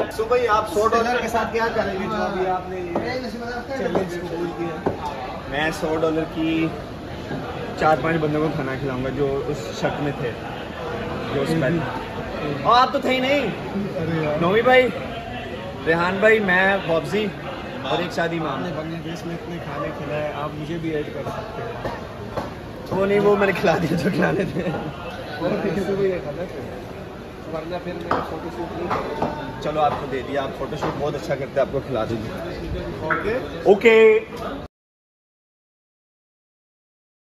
सो भाई आप सौ डॉलर के साथ क्या करेंगे जो अभी आपने चैलेंज कबूल किया मैं सौ डॉलर की चार पाँच बंदों को खाना खिलाऊँगा जो उस शक में थे जो उस पहले और आप तो थे ही नहीं। नोमी भाई रेहान भाई मैं बॉब्जी और एक शादी आपने बांग्लादेश में इतने खाने खिलाए आप मुझे भी ऐड कर सकते हैं। वो नहीं वो मैंने खिला दिया जो खिलाने थे। और किसी को भी ये गलत वरना फिर मेरा फोटोशूट नहीं करूँगा चलो आपको दे दिया आप फोटोशूट बहुत अच्छा करते हैं आपको खिला दूँगी। ओके। ओके।